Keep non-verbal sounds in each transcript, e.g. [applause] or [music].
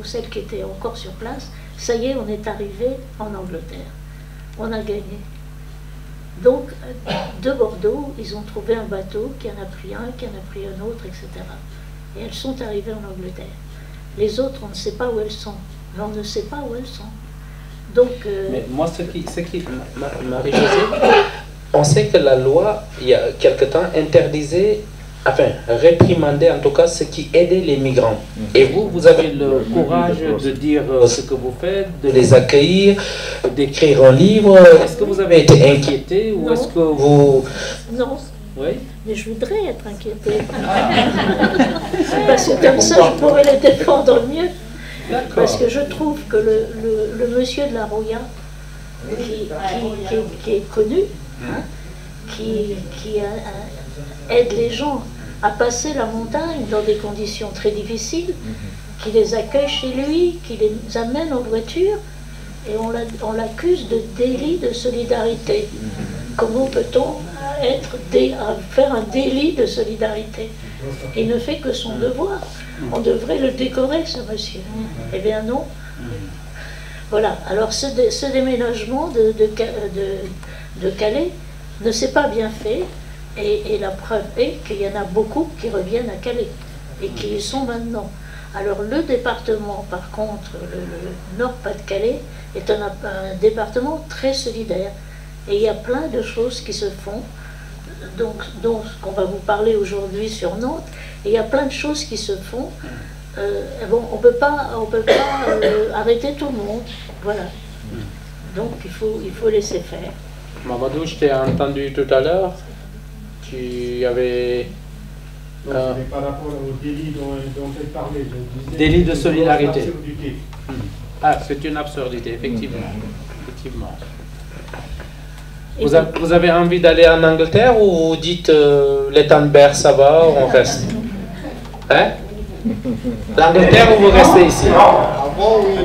ou celles qui étaient encore sur place, ça y est, on est arrivé en Angleterre. On a gagné. Donc, de Bordeaux, ils ont trouvé un bateau qui en a pris un, qui en a pris un autre, etc. Et elles sont arrivées en Angleterre. Les autres, on ne sait pas où elles sont. Mais on ne sait pas où elles sont. Donc, euh, Mais moi, ce qui, ce qui Marie-Josée, on sait que la loi, il y a quelque temps, interdisait, enfin, réprimandait en tout cas ce qui aidait les migrants. Et vous, vous avez le courage de dire euh, ce que vous faites, de les accueillir, d'écrire un livre. Est-ce que vous avez été inquiété ou Non. est-ce que vous... non, Oui mais je voudrais être inquiétée. [laughs] Parce que comme ça, je pourrais les défendre mieux. Parce que je trouve que le, le- le monsieur de la Roya, qui, qui- qui- qui est connu, hein, qui, qui aide les gens à passer la montagne dans des conditions très difficiles, qui les accueille chez lui, qui les amène en voiture, et on l'a- on l'accuse de délit de solidarité. Comment peut-on être dé- à faire un délit de solidarité? Il ne fait que son devoir. On devrait le décorer, ce monsieur. Eh bien non. Voilà. Alors ce, dé- ce déménagement de, de- de Calais ne s'est pas bien fait. Et, la preuve est qu'il y en a beaucoup qui reviennent à Calais et qui y sont maintenant. Alors le département, par contre, le, Nord-Pas-de-Calais, est un, département très solidaire. Et il y a plein de choses qui se font, donc, dont qu'on va vous parler aujourd'hui sur Nantes. Et il y a plein de choses qui se font. Euh, bon, on peut pas, on peut pas euh, arrêter tout le monde. Voilà. Donc il faut, il faut laisser faire. Mamadou, je t'ai entendu tout à l'heure. Tu avais... Donc, Ah. c'est par rapport au délit dont, dont elle parlait. je disais Délit de solidarité. une absurdité. Ah, c'est une absurdité, effectivement. effectivement. Vous, a- donc, vous avez envie d'aller en Angleterre ou vous dites euh, les Tanbert, ça va, on reste? [laughs] Hein? L'Angleterre ou vous restez ici? Oui,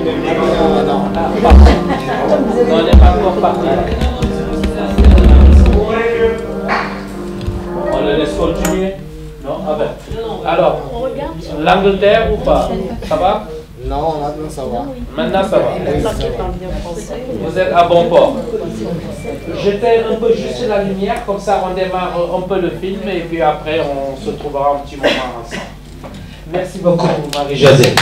mais maintenant, non. Non, on n'est pas encore parti. Alors, l'Angleterre ou pas? Ça va? Non, maintenant ça va. Maintenant ça va. Vous êtes à bon port. J'éteins un peu juste la lumière, comme ça on démarre un peu le film et puis après on se trouvera un petit moment ensemble. Merci beaucoup Marie-Josée.